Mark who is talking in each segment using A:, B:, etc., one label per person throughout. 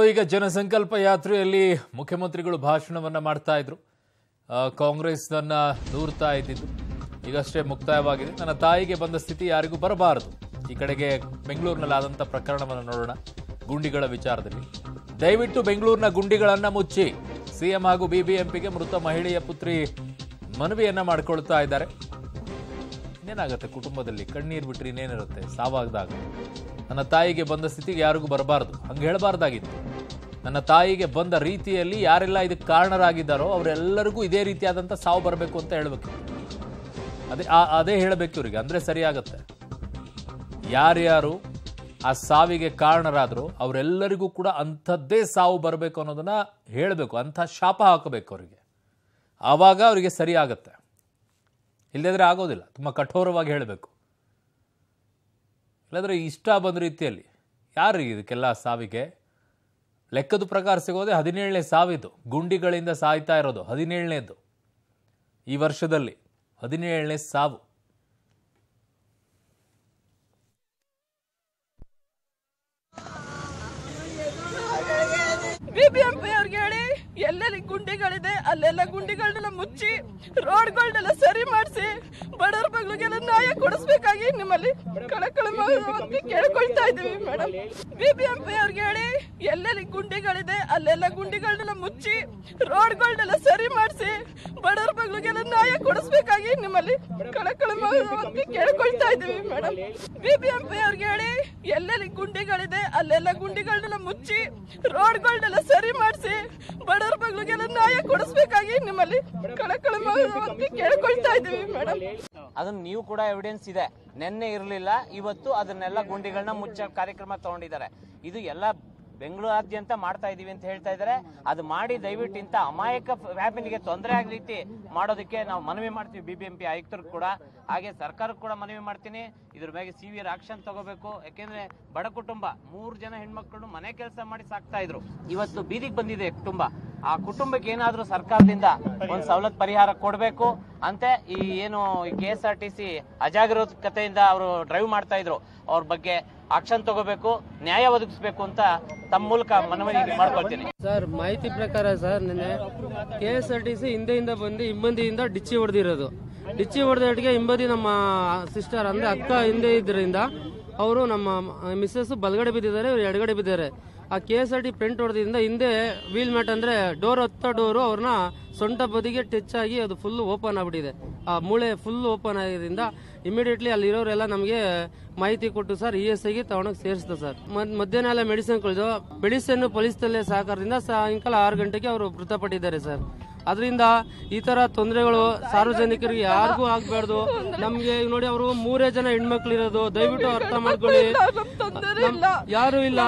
A: ಈಗ ಜನಸಂಕಲ್ಪ ಯಾತ್ರೆಯಲ್ಲಿ ಮುಖ್ಯಮಂತ್ರಿಗಳು ಭಾಷಣವನ್ನ ಮಾಡ್ತಾ ಇದ್ರು. ಕಾಂಗ್ರೆಸ್ ನನ್ನ ದೂರ್ತಾ ಇದ್ದಿದ್ದು. ಈಗಷ್ಟೇ ಮುಕ್ತಾಯವಾಗಿದೆ. ನನ್ನ ತಾಯಿಗೆ ಬಂದ ಸ್ಥಿತಿ ಯಾರಿಗೂ ಬರಬಾರದು. ಈ ಕಡೆಗೆ ಬೆಂಗಳೂರಿನಲ್ಲಿ ಆದಂಥ ಪ್ರಕರಣವನ್ನು ನೋಡೋಣ. ಗುಂಡಿಗಳ ವಿಚಾರದಲ್ಲಿ. ದಯವಿಟ್ಟು ಬೆಂಗಳೂರಿನ ಗುಂಡಿಗಳನ್ನು ಮುಚ್ಚಿ. ಸಿಎಂ ಹಾಗೂ ಬಿಬಿಎಂಪಿಗೆ ಮೃತ ಮಹಿಳೆಯ ಪುತ್ರಿ ಮನವಿಯನ್ನ ಮಾಡಿಕೊಳ್ತಾ ಇದ್ದಾರೆ. ಇನ್ನೇನಾಗುತ್ತೆ ಕುಟುಂಬದಲ್ಲಿ? ಕಣ್ಣೀರು ಬಿಟ್ರೆ ಇನ್ನೇನಿರುತ್ತೆ? ಸಾವಾಗದಾಗ. ನನ್ನ ತಾಯಿಗೆ ಬಂದ ಸ್ಥಿತಿಗೆ ಯಾರಿಗೂ ಬರಬಾರ್ದು. ಹಂಗೆ ಹೇಳಬಾರ್ದಾಗಿತ್ತು. ನನ್ನ ತಾಯಿಗೆ ಬಂದ ರೀತಿಯಲ್ಲಿ ಯಾರೆಲ್ಲ ಇದಕ್ಕೆ ಕಾರಣರಾಗಿದ್ದಾರೋ ಅವರೆಲ್ಲರಿಗೂ ಇದೇ ರೀತಿಯಾದಂಥ ಸಾವು ಬರಬೇಕು ಅಂತ ಹೇಳಬೇಕು. ಅದೇ ಅದೇ ಹೇಳಬೇಕು ಇವರಿಗೆ. ಅಂದರೆ ಸರಿಯಾಗತ್ತೆ. ಯಾರ್ಯಾರು ಆ ಸಾವಿಗೆ ಕಾರಣರಾದರು ಅವರೆಲ್ಲರಿಗೂ ಕೂಡ ಅಂಥದ್ದೇ ಸಾವು ಬರಬೇಕು ಅನ್ನೋದನ್ನ ಹೇಳಬೇಕು. ಅಂಥ ಶಾಪ ಹಾಕಬೇಕು ಅವರಿಗೆ. ಆವಾಗ ಅವರಿಗೆ ಸರಿಯಾಗತ್ತೆ. ಇಲ್ಲದಿದ್ರೆ ಆಗೋದಿಲ್ಲ. ತುಂಬ ಕಠೋರವಾಗಿ ಹೇಳಬೇಕು. ಇಲ್ಲದ್ರೆ ಇಷ್ಟ ಬಂದ ರೀತಿಯಲ್ಲಿ. ಯಾರು ಇದಕ್ಕೆಲ್ಲ ಸಾವಿಗೆ? ಲೆಕ್ಕದ ಪ್ರಕಾರ ಸಿಗೋದೆ ಹದಿನೇಳನೇ ಸಾವಿದು ಗುಂಡಿಗಳಿಂದ ಸಾಯ್ತಾ ಇರೋದು ಹದಿನೇಳನೇದು ಈ ವರ್ಷದಲ್ಲಿ ಹದಿನೇಳನೇ ಸಾವು.
B: ಎಲ್ಲೆಲ್ಲಿ ಗುಂಡಿಗಳಿದೆ, ಅಲ್ಲೆಲ್ಲ ಗುಂಡಿಗಳನ್ನೆಲ್ಲ ಮುಚ್ಚಿ, ರೋಡ್ಗಳನ್ನೆಲ್ಲ ಸರಿ ಮಾಡಿಸಿ, ಬಡವರ ಮಗಳಿಗೆಲ್ಲ ನ್ಯಾಯ ಕೊಡಿಸ್ಬೇಕಾಗಿ ನಿಮ್ಮಲ್ಲಿ ಕಳಕಳ ಕೇಳ್ಕೊಳ್ತಾ ಇದ್ದೀವಿ ಮೇಡಮ್ ಬಿಬಿಎಂಪಿ ಅವ್ರಿಗೆ ಹೇಳಿ, ಎಲ್ಲೆಲ್ಲಿ ಗುಂಡಿಗಳಿದೆ, ಅಲ್ಲೆಲ್ಲ ಗುಂಡಿಗಳನ್ನೆಲ್ಲ ಮುಚ್ಚಿ, ರೋಡ್ಗಳನ್ನೆಲ್ಲ ಸರಿ ಮಾಡಿಸಿ, ಬಡವರ ಮಗಳಿಗೆಲ್ಲ ನ್ಯಾಯ ಕೊಡಿಸ್ಬೇಕಾಗಿ ನಿಮ್ಮಲ್ಲಿ ಕಳಕಳ ಕೇಳ್ಕೊಳ್ತಾ ಇದ್ದೀವಿ ಮೇಡಮ್ ಬಿಬಿಎಂಪಿ ಅವ್ರಿಗೆ ಹೇಳಿ, ಎಲ್ಲೆಲ್ಲಿ ಗುಂಡಿಗಳಿದೆ, ಅಲ್ಲೆಲ್ಲ ಗುಂಡಿಗಳನ್ನೆಲ್ಲ ಮುಚ್ಚಿ, ರೋಡ್ಗಳನ್ನೆಲ್ಲ ಸರಿ ಮಾಡಿಸಿ ಬಡವರ ಮಗಳಿಗೆಲ್ಲ ನ್ಯಾಯ ಕೊಡಿಸ್ಬೇಕಾಗಿ ನಿಮ್ಮಲ್ಲಿ ಕಳಕಳ ಕೇಳ್ಕೊಳ್ತಾ ಇದ್ದೀವಿ ಮೇಡಮ್.
C: ಅದನ್ನ ನೀವು ಕೂಡ ಎವಿಡೆನ್ಸ್ ಇದೆ. ನಿನ್ನೆ ಇರಲಿಲ್ಲ, ಇವತ್ತು ಅದನ್ನೆಲ್ಲ ಗುಂಡಿಗಳನ್ನ ಮುಚ್ಚ ಕಾರ್ಯಕ್ರಮ ತಗೊಂಡಿದ್ದಾರೆ. ಇದು ಎಲ್ಲ ಬೆಂಗಳೂರಾದ್ಯಂತ ಮಾಡ್ತಾ ಇದೀವಿ ಅಂತ ಹೇಳ್ತಾ ಇದ್ದಾರೆ ಅದು ಮಾಡಿ ದಯವಿಟ್ಟು ಇಂಥ ಅಮಾಯಕ ಫ್ಯಾಮಿಲಿಗೆ ತೊಂದರೆ ಆಗ ರೀತಿ ಮಾಡೋದಕ್ಕೆ ನಾವು ಮನವಿ ಮಾಡ್ತೀವಿ ಬಿ ಬಿ ಆಯುಕ್ತರು ಕೂಡ. ಹಾಗೆ ಸರ್ಕಾರಕ್ಕೆ ಕೂಡ ಮನವಿ ಮಾಡ್ತೀನಿ. ಇದ್ರ ಮೇಲೆ ಸಿವಿಯರ್ ಆಕ್ಷನ್ ತಗೋಬೇಕು. ಯಾಕೆಂದ್ರೆ ಬಡ ಕುಟುಂಬ, ಮೂರು ಜನ ಹೆಣ್ಮಕ್ಳು ಮನೆ ಕೆಲಸ ಮಾಡಿ ಸಾಕ್ತಾ ಇದ್ರು. ಇವತ್ತು ಬೀದಿಗೆ ಬಂದಿದೆ ಕುಟುಂಬ. ಆ ಕುಟುಂಬಕ್ಕೆ ಏನಾದ್ರೂ ಸರ್ಕಾರದಿಂದ ಒಂದು ಸವಲತ್ತು ಪರಿಹಾರ ಕೊಡಬೇಕು. ಅಂತೆ ಈ ಏನು K S R T C ಅಜಾಗರೂಕತೆಯಿಂದ ಅವರು ಡ್ರೈವ್ ಮಾಡ್ತಾ ಇದ್ರು. ಅವ್ರ ಬಗ್ಗೆ ಆಕ್ಷನ್ ತಗೋಬೇಕು, ನ್ಯಾಯ ಒದಗಿಸ್ಬೇಕು ಅಂತ ತಮ್ಮ ಮೂಲಕ ಮನವಿ ಮಾಡ್ಕೊಳ್ತೀನಿ.
D: ಸರ್, ಮಾಹಿತಿ ಪ್ರಕಾರ ಸರ್, ನಿನ್ನೆ K S R T C ಹಿಂದೆಯಿಂದ ಬಂದು ಹಿಂಬದಿಯಿಂದ ಡಿಚ್ಚಿ ಹೊಡೆದಿರೋದು. ಡಿಚ್ಚಿ ಹೊಡೆದಟ್ಟಿಗೆ ಹಿಂಬದಿ ನಮ್ಮ ಸಿಸ್ಟರ್ ಅಂದ್ರೆ ಅಕ್ಕ ಹಿಂದೆ ಇದ್ರಿಂದ ಅವರು ನಮ್ಮ ಮಿಸ್ಸಸ್ ಬಲಗಡೆ ಬಿದ್ದಿದ್ದಾರೆ, ಇವ್ರು ಎಡಗಡೆ ಬಿದ್ದಾರೆ. ಆ K S R T front ಹೊಡೆದಿಂದ ಹಿಂದೆ ವೀಲ್ ಮ್ಯಾಟ್ ಅಂದ್ರೆ ಡೋರ್ ಹತ್ತ ಡೋರು ಅವ್ರನ್ನ ಸೊಂಟ ಬದಿಗೆ ಟಚ್ ಆಗಿ ಅದು ಫುಲ್ ಓಪನ್ ಆಗ್ಬಿಟ್ಟಿದೆ. ಆ ಮೂಳೆ ಫುಲ್ ಓಪನ್ ಆಗಿರೋದ್ರಿಂದ ಇಮಿಡಿಯೇಟ್ಲಿ ಅಲ್ಲಿರೋರೆಲ್ಲ ನಮಗೆ ಮಾಹಿತಿ ಕೊಟ್ಟು ಸರ್ ಇ ಎಸ್ ಐಗೆ ತಗೊಂಡೋಗಿ ಸೇರಿಸ್ತು ಸರ್ ಮಧ್ಯಾಹ್ನ ಎಲ್ಲ ಮೆಡಿಸಿನ್ ಕಳೆದು ಮೆಡಿಸಿನ್ ಪೊಲೀಸ್ ತಲೆ ಸಹಕಾರದಿಂದ ಸಾಯಂಕಾಲ ಆರು ಗಂಟೆಗೆ ಅವರು ಮೃತಪಟ್ಟಿದ್ದಾರೆ ಸರ್ ಅದರಿಂದ ಈ ತರ ತೊಂದರೆಗಳು ಸಾರ್ವಜನಿಕರಿಗೆ ಯಾರಿಗೂ ಆಗ್ಬಾರ್ದು. ನಮ್ಗೆ ನೋಡಿ ಅವರು ಮೂರೇ ಜನ ಹೆಣ್ಮಕ್ಳು ಇರೋದು ದಯವಿಟ್ಟು ಅರ್ಥ ಮಾಡ್ಕೊಳ್ಳಿ. ಯಾರು ಇಲ್ಲ.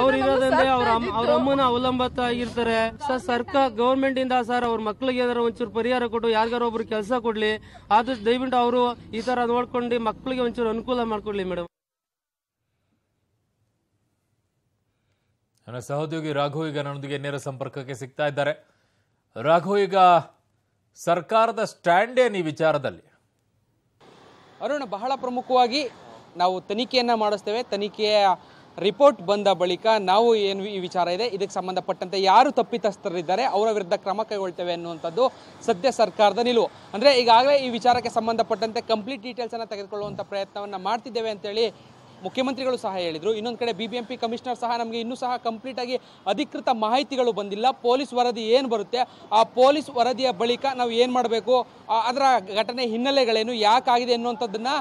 D: ಅವ್ರು ಇರೋದಂದ್ರೆ ಅವ್ರ ಅವ್ರ ಅಮ್ಮನ ಅವಲಂಬಿತ ಆಗಿರ್ತಾರೆ ಸರ್ ಸರ್ಕಾರ ಗೌರ್ಮೆಂಟ್ ಇಂದ ಸರ್ ಅವ್ರ ಮಕ್ಳಿಗೆ ಏನಾರ ಒಂಚೂರು ಪರಿಹಾರ ಕೊಟ್ಟು ಯಾರಿಗಾರ ಒಬ್ರು ಕೆಲಸ ಕೊಡ್ಲಿ. ಆದಷ್ಟು ದಯವಿಟ್ಟು ಅವರು ಈ ತರ ನೋಡ್ಕೊಂಡು ಮಕ್ಳಿಗೆ ಒಂಚೂರು ಅನುಕೂಲ ಮಾಡ್ಕೊಡ್ಲಿ ಮೇಡಮ್.
A: ನನ್ನ ಸಹೋದ್ಯೋಗಿ ರಾಘು ಈಗ ನನ್ನೊಂದಿಗೆ ನೇರ ಸಂಪರ್ಕಕ್ಕೆ ಸಿಗ್ತಾ ಇದ್ದಾರೆ. ರಾಘು, ಈಗ ಸರ್ಕಾರದ ಸ್ಟ್ಯಾಂಡ್ ಏನು ಈ ವಿಚಾರದಲ್ಲಿ?
E: ಅರುಣ್, ಬಹಳ ಪ್ರಮುಖವಾಗಿ ನಾವು ತನಿಖೆಯನ್ನು ಮಾಡಿಸ್ತೇವೆ. ತನಿಖೆಯ ರಿಪೋರ್ಟ್ ಬಂದ ಬಳಿಕ ನಾವು ಏನು ಈ ವಿಚಾರ ಇದೆ, ಇದಕ್ಕೆ ಸಂಬಂಧಪಟ್ಟಂತೆ ಯಾರು ತಪ್ಪಿತಸ್ಥರಿದ್ದಾರೆ, ಅವರ ವಿರುದ್ಧ ಕ್ರಮ ಕೈಗೊಳ್ತೇವೆ ಅನ್ನುವಂಥದ್ದು ಸದ್ಯ ಸರ್ಕಾರದ ನಿಲುವು. ಅಂದರೆ ಈಗಾಗಲೇ ಈ ವಿಚಾರಕ್ಕೆ ಸಂಬಂಧಪಟ್ಟಂತೆ ಕಂಪ್ಲೀಟ್ ಡೀಟೇಲ್ಸನ್ನು ತೆಗೆದುಕೊಳ್ಳುವಂಥ ಪ್ರಯತ್ನವನ್ನು ಮಾಡ್ತಿದ್ದೇವೆ ಅಂತೇಳಿ ಮುಖ್ಯಮಂತ್ರಿಗಳು ಸಹ ಹೇಳಿದರು. ಇನ್ನೊಂದು ಕಡೆ B B M P commissioner ಸಹ ನಮಗೆ ಇನ್ನೂ ಸಹ ಕಂಪ್ಲೀಟಾಗಿ ಅಧಿಕೃತ ಮಾಹಿತಿಗಳು ಬಂದಿಲ್ಲ. ಪೊಲೀಸ್ ವರದಿ ಏನು ಬರುತ್ತೆ? ಆ ಪೊಲೀಸ್ ವರದಿಯ ಬಳಿಕ ನಾವು ಏನು ಮಾಡಬೇಕು? ಅದರ ಘಟನೆ ಹಿನ್ನೆಲೆಗಳೇನು? ಯಾಕಾಗಿದೆ ಅನ್ನುವಂಥದ್ದನ್ನು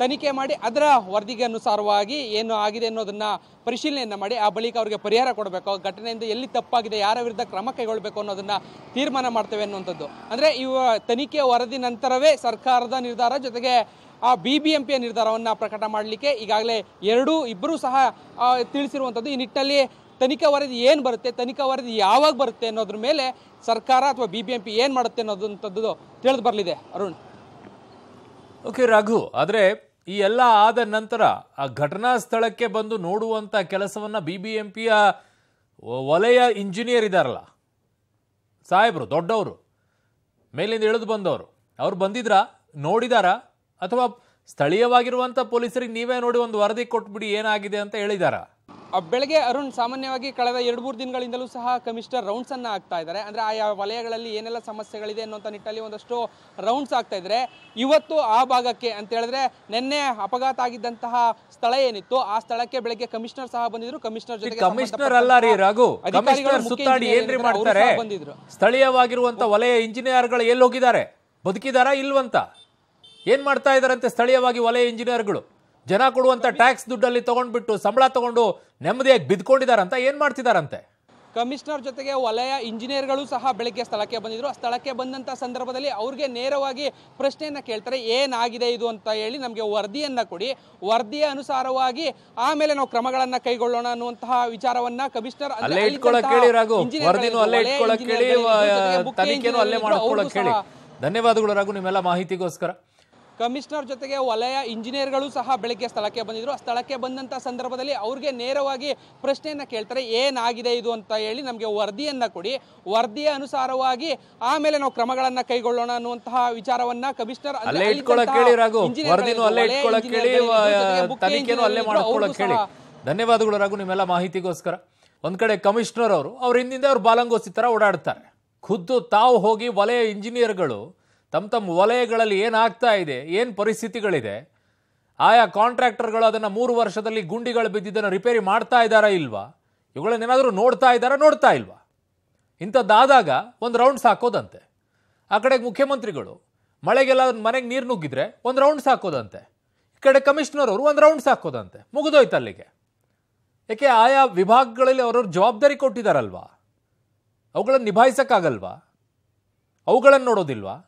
E: ತನಿಖೆ ಮಾಡಿ ಅದರ ವರದಿಗೆ ಅನುಸಾರವಾಗಿ ಏನು ಆಗಿದೆ ಅನ್ನೋದನ್ನ ಪರಿಶೀಲನೆಯನ್ನು ಮಾಡಿ, ಆ ಬಳಿಕ ಅವರಿಗೆ ಪರಿಹಾರ ಕೊಡಬೇಕು. ಘಟನೆಯಿಂದ ಎಲ್ಲಿ ತಪ್ಪಾಗಿದೆ, ಯಾರ ವಿರುದ್ಧ ಕ್ರಮ ಕೈಗೊಳ್ಳಬೇಕು ಅನ್ನೋದನ್ನ ತೀರ್ಮಾನ ಮಾಡ್ತೇವೆ ಅನ್ನುವಂಥದ್ದು. ಅಂದ್ರೆ ಇವ ತನಿಖೆ ವರದಿ ನಂತರವೇ ಸರ್ಕಾರದ ನಿರ್ಧಾರ, ಜೊತೆಗೆ ಆ ಬಿ ಬಿ ಎಂ ಪಿಯ ನಿರ್ಧಾರವನ್ನು ಪ್ರಕಟ ಮಾಡಲಿಕ್ಕೆ ಈಗಾಗಲೇ ಎರಡೂ ಇಬ್ಬರೂ ಸಹ ತಿಳಿಸಿರುವಂಥದ್ದು. ಈ ನಿಟ್ಟಿನಲ್ಲಿ ತನಿಖಾ ವರದಿ ಏನು ಬರುತ್ತೆ, ತನಿಖಾ ವರದಿ ಯಾವಾಗ ಬರುತ್ತೆ ಅನ್ನೋದ್ರ ಮೇಲೆ ಸರ್ಕಾರ ಅಥವಾ ಬಿ ಬಿ ಎಂ ಪಿ ಏನು ಮಾಡುತ್ತೆ ಅನ್ನೋದಂಥದ್ದು ತಿಳಿದು ಬರಲಿದೆ. ಅರುಣ್.
A: ಓಕೆ ರಾಘು, ಆದರೆ ಈ ಎಲ್ಲ ಆದ ನಂತರ ಆ ಘಟನಾ ಸ್ಥಳಕ್ಕೆ ಬಂದು ನೋಡುವಂತ ಕೆಲಸವನ್ನ ಬಿ ಬಿ ಎಂ ಪಿಯ ವಲಯ ಇಂಜಿನಿಯರ್ ಇದ್ದಾರಲ್ಲ ಸಾಹೇಬರು, ದೊಡ್ಡವರು, ಮೇಲಿಂದ ಇಳಿದು ಬಂದವರು. ಅವ್ರು ಬಂದಿದ್ರಾ? ನೋಡಿದಾರಾ? ಅಥವಾ ಸ್ಥಳೀಯವಾಗಿರುವಂಥ ಪೊಲೀಸರಿಗೆ ನೀವೇ ನೋಡಿ ಒಂದು ವರದಿ ಕೊಟ್ಬಿಡಿ ಏನಾಗಿದೆ ಅಂತ ಹೇಳಿದಾರಾ?
E: ಬೆಳಗ್ಗೆ ಅರುಣ್ ಸಾಮಾನ್ಯವಾಗಿ ಕಳೆದ ಎರಡು ಮೂರು ದಿನಗಳಿಂದಲೂ ಸಹ ಕಮಿಷನರ್ ರೌಂಡ್ಸ್ ಅನ್ನ ಆಗ್ತಾ ಇದ್ದಾರೆ. ಅಂದ್ರೆ ಆಯಾ ವಲಯಗಳಲ್ಲಿ ಏನೆಲ್ಲ ಸಮಸ್ಯೆಗಳಿದೆ ಅನ್ನೋಂಥ ನಿಟ್ಟಲ್ಲಿ ಒಂದಷ್ಟು ರೌಂಡ್ಸ್ ಆಗ್ತಾ ಇದ್ರೆ ಇವತ್ತು ಆ ಭಾಗಕ್ಕೆ ಅಂತ ಹೇಳಿದ್ರೆ ನಿನ್ನೆ ಅಪಘಾತ ಆಗಿದ್ದಂತಹ ಸ್ಥಳ ಏನಿತ್ತು ಆ ಸ್ಥಳಕ್ಕೆ ಬೆಳಗ್ಗೆ ಕಮಿಷನರ್ ಸಹ ಬಂದಿದ್ರು. ಕಮಿಷನರ್ ಜೊತೆ
A: ಕಮಿಷನರ್ ಅಲ್ಲ ರೀ ರಘು.
E: ಅಧಿಕಾರಿಗಳು,
A: ಸುತ್ತಾಡಿ
E: ಇಂಜಿನಿಯರ್
A: ಏನ್ರಿ ಮಾಡ್ತಾರೆ?
E: ಬಂದಿದ್ರು.
A: ಸ್ಥಳೀಯವಾಗಿರುವಂತ ವಲಯ ಇಂಜಿನಿಯರ್ಗಳು ಎಲ್ಲಿ ಹೋಗಿದ್ದಾರೆ ಬದುಕಿದಾರಾ ಇಲ್ವಂತ? ಏನ್ ಮಾಡ್ತಾ ಇದಾರಂತೆ ಸ್ಥಳೀಯವಾಗಿ ವಲಯ ಇಂಜಿನಿಯರ್ಗಳು ಜನ ಕೊಡುವಂತ ಟ್ಯಾಕ್ಸ್ ದುಡ್ಡಲ್ಲಿ ತಗೊಂಡ್ಬಿಟ್ಟು ಸಂಬಳ ತಗೊಂಡು ನೆಮ್ಮದಿಯಾಗಿ ಬಿದ್ಕೊಂಡಿದಾರಂತ ಏನ್ ಮಾಡ್ತಿದಾರಂತೆ?
E: ಕಮಿಷನರ್ ಜೊತೆಗೆ ವಲಯ ಇಂಜಿನಿಯರ್ಗಳು ಸಹ ಬೆಳಗ್ಗೆ ಸ್ಥಳಕ್ಕೆ ಬಂದಿದ್ರು. ಆ ಸ್ಥಳಕ್ಕೆ ಬಂದಂತ ಸಂದರ್ಭದಲ್ಲಿ ಅವ್ರಿಗೆ ನೇರವಾಗಿ ಪ್ರಶ್ನೆಯನ್ನ ಕೇಳ್ತಾರೆ ಏನಾಗಿದೆ ಇದು ಅಂತ ಹೇಳಿ ನಮಗೆ ವರದಿಯನ್ನ ಕೊಡಿ. ವರದಿಯ ಅನುಸಾರವಾಗಿ ಆಮೇಲೆ ನಾವು ಕ್ರಮಗಳನ್ನ ಕೈಗೊಳ್ಳೋಣ ಅನ್ನುವಂತಹ ವಿಚಾರವನ್ನ ಕಮಿಷನರ್
A: ಧನ್ಯವಾದಗಳು ರಘು ನಿಮ್ಮೆಲ್ಲ ಮಾಹಿತಿಗೋಸ್ಕರ.
E: ಕಮಿಷನರ್ ಜೊತೆಗೆ ವಲಯ ಇಂಜಿನಿಯರ್ಗಳು ಸಹ ಬೆಳಗ್ಗೆ ಸ್ಥಳಕ್ಕೆ ಬಂದಿದ್ರು. ಆ ಸ್ಥಳಕ್ಕೆ ಬಂದಂತ ಸಂದರ್ಭದಲ್ಲಿ ಅವ್ರಿಗೆ ನೇರವಾಗಿ ಪ್ರಶ್ನೆಯನ್ನ ಕೇಳ್ತಾರೆ ಏನಾಗಿದೆ ಇದು ಅಂತ ಹೇಳಿ ನಮಗೆ ವರದಿಯನ್ನ ಕೊಡಿ. ವರದಿಯ ಅನುಸಾರವಾಗಿ ಆಮೇಲೆ ನಾವು ಕ್ರಮಗಳನ್ನ ಕೈಗೊಳ್ಳೋಣ ಅನ್ನುವಂತಹ ವಿಚಾರವನ್ನ ಕಮಿಷನರ್
A: ಧನ್ಯವಾದಗಳು ರಘು ನಿಮ್ಮೆಲ್ಲ ಮಾಹಿತಿಗೋಸ್ಕರ. ಒಂದ್ ಕಡೆ ಕಮಿಷನರ್ ಅವರು ಅವ್ರ ಹಿಂದಿಂದ ಅವ್ರು ಬಾಲಂಗೋಸಿ ತರ ಓಡಾಡ್ತಾರೆ. ಖುದ್ದು ತಾವು ಹೋಗಿ ವಲಯ ಇಂಜಿನಿಯರ್ಗಳು ತಮ್ಮ ತಮ್ಮ ವಲಯಗಳಲ್ಲಿ ಏನಾಗ್ತಾ ಇದೆ, ಏನು ಪರಿಸ್ಥಿತಿಗಳಿದೆ, ಆಯಾ ಕಾಂಟ್ರಾಕ್ಟರ್ಗಳು ಅದನ್ನು ಮೂರು ವರ್ಷದಲ್ಲಿ ಗುಂಡಿಗಳು ಬಿದ್ದಿದ್ದನ್ನು ರಿಪೇರಿ ಮಾಡ್ತಾ ಇದ್ದಾರಾ ಇಲ್ವಾ? ಇವುಗಳನ್ನೇನಾದರೂ ನೋಡ್ತಾ ಇದ್ದಾರಾ, ನೋಡ್ತಾ ಇಲ್ವಾ? ಇಂಥದ್ದಾದಾಗ ಒಂದು ರೌಂಡ್ಸ್ ಹಾಕೋದಂತೆ. ಆ ಕಡೆಗೆ ಮುಖ್ಯಮಂತ್ರಿಗಳು, ಮಳೆಗೆಲ್ಲ ಮನೆಗೆ ನೀರು ನುಗ್ಗಿದ್ರೆ ಒಂದು ರೌಂಡ್ಸ್ ಹಾಕೋದಂತೆ. ಈ ಕಡೆ ಕಮಿಷನರ್ ಅವರು ಒಂದು ರೌಂಡ್ಸ್ ಹಾಕೋದಂತೆ. ಮುಗಿದೋಯ್ತು ಅಲ್ಲಿಗೆ. ಏಕೆ ಆಯಾ ವಿಭಾಗಗಳಲ್ಲಿ ಅವರವ್ರ ಜವಾಬ್ದಾರಿ ಕೊಟ್ಟಿದ್ದಾರಲ್ವಾ ಅವುಗಳನ್ನು ನಿಭಾಯಿಸೋಕ್ಕಾಗಲ್ವಾ? ಅವುಗಳನ್ನು ನೋಡೋದಿಲ್ವಾ?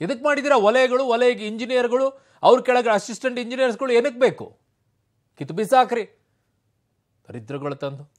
A: ಎದಕ್ಕೆ ಮಾಡಿದ್ದೀರಾ ವಲಯಗಳು ವಲಯ ಇಂಜಿನಿಯರ್ಗಳು ಅವ್ರ ಕೆಳಗೆ ಅಸಿಸ್ಟೆಂಟ್ ಇಂಜಿನಿಯರ್ಸ್ಗಳು ಏನಕ್ಕೆ ಬೇಕು? ಕಿತ್ತು ಬಿಸಾಕ್ರಿ ದರಿದ್ರಗಳು ತಂದು.